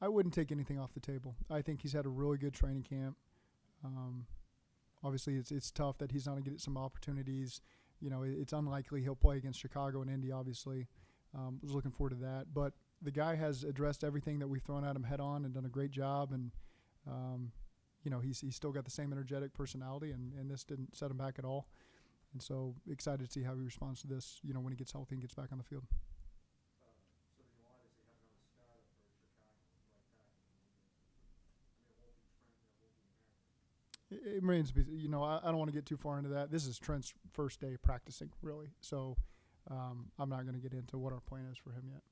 I wouldn't take anything off the table. I think he's had a really good training camp. Um, obviously, it's it's tough that he's not going to get some opportunities. You know, it, it's unlikely he'll play against Chicago and Indy. Obviously, um, was looking forward to that. But the guy has addressed everything that we've thrown at him head on and done a great job. And um, you know, he's he's still got the same energetic personality, and, and this didn't set him back at all. And so excited to see how he responds to this. You know, when he gets healthy and gets back on the field. It, remains, you know, I, I don't want to get too far into that. This is Trent's first day practicing, really. So um, I'm not going to get into what our plan is for him yet.